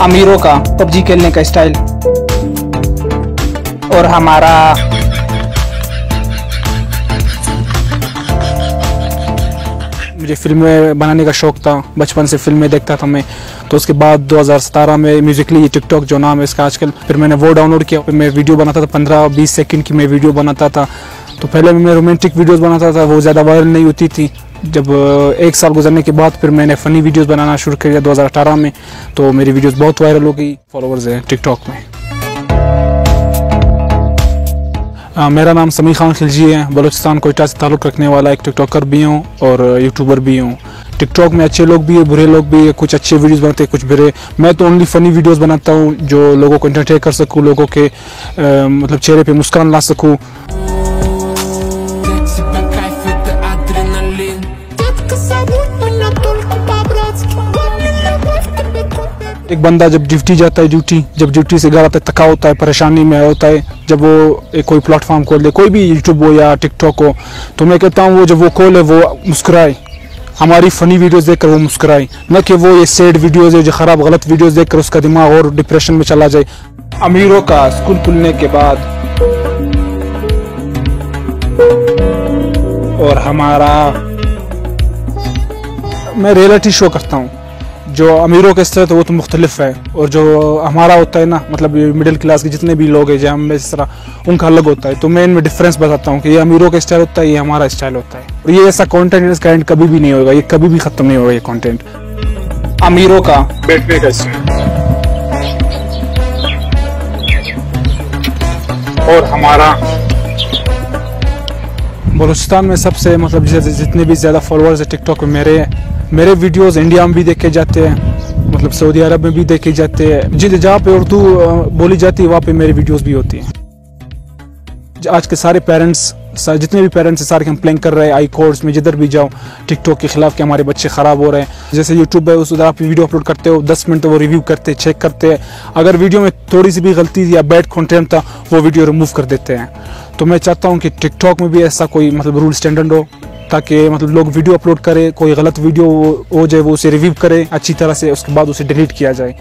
अमीरों का पबजी खेलने का स्टाइल। और हमारा मुझे फ़िल्में बनाने का शौक था, बचपन से फ़िल्में देखता था मैं। तो उसके बाद 2017 में म्यूजिकली टिकटॉक जो नाम है इसका आजकल, फिर मैंने वो डाउनलोड किया। फिर मैं वीडियो बनाता था, पंद्रह बीस सेकंड की मैं वीडियो बनाता था। तो पहले मैं रोमांटिक वीडियोस बनाता था, वो ज़्यादा वायरल नहीं होती थी। जब एक साल गुजरने के बाद फिर मैंने फ़नी वीडियोस बनाना शुरू किया 2018 में तो मेरी वीडियोस बहुत वायरल हो गई फॉलोअर्स हैं टिकटॉक में। आ, मेरा नाम समी खान खिलजी है बलूचिस्तान कोयटा से ताल्लुक़ रखने वाला एक टिकटॉकर भी हूँ और यूट्यूबर भी हूँ। टिकटॉक में अच्छे लोग भी है बुरे लोग भी है कुछ अच्छे वीडियोस बनाते हैं कुछ बुरे। मैं तो ओनली फ़नी वीडियोस बनाता हूँ जो लोगों को इंटरटेन कर सकूँ लोगों के आ, मतलब चेहरे पे मुस्कान ला सकूँ। एक बंदा जब ड्यूटी जाता है ड्यूटी जब ड्यूटी से घर आता है, थका होता है, परेशानी में होता है, जब वो एक कोई प्लेटफॉर्म खोल दे कोई भी यूट्यूब हो या टिकटॉक हो तो मैं कहता हूँ वो जब वो खोले, वो मुस्कुराए। हमारी फ़नी वीडियोस देखकर वो मुस्कुराए। न कि वो ये सैड वीडियोस है, जो ख़राब, गलत वीडियोस देखकर उसका दिमाग और डिप्रेशन में चला जाए। अमीरों का स्कूल खुलने के बाद और हमारा, मैं रियलिटी शो करता हूँ। जो अमीरों के स्तर तो वो तो मुख्तलिफ़ है और जो हमारा होता है ना मतलब मिडिल क्लास के जितने भी लोग हैं जहाँ इस तरह, उनका अलग होता है। तो मैं इनमें डिफरेंस बताता हूँ कि ये अमीरों का स्टाइल होता है, ये हमारा स्टाइल होता है। और ये ऐसा कंटेंट इसका एंड कभी भी नहीं होगा, ये कभी भी ख़त्म नहीं होगा ये कंटेंट अमीरों का बैठने का और हमारा बलूचिस्तान में सबसे मतलब जितने भी ज़्यादा फॉलोअर्स है टिकटॉक में मेरे मेरे वीडियोस इंडिया में भी देखे जाते हैं मतलब सऊदी अरब में भी देखे जाते हैं। जिस जहाँ पे उर्दू बोली जाती है, वहाँ पे मेरी वीडियोस भी होती हैं। आज के सारे पेरेंट्स जितने भी पेरेंट्स हैं, सारे कंप्लेन कर रहे हैं, आई कोर्ट्स में जिधर भी जाओ टिकटॉक के खिलाफ कि हमारे बच्चे ख़राब हो रहे हैं। जैसे यूट्यूब है, उस आप वीडियो अपलोड करते हो, दस मिनट वो रिव्यू करते हैं चेक करते हैं। अगर वीडियो में थोड़ी सी भी गलती या बैड कंटेंट था, वो वीडियो रिमूव कर देते हैं। तो मैं चाहता हूँ कि टिकटॉक में भी ऐसा कोई मतलब रूल स्टैंडर्ड हो। ताकि मतलब लोग वीडियो अपलोड करें, कोई गलत वीडियो हो जाए वो उसे रिव्यू करें, अच्छी तरह से उसके बाद उसे डिलीट किया जाए।